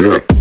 Yeah.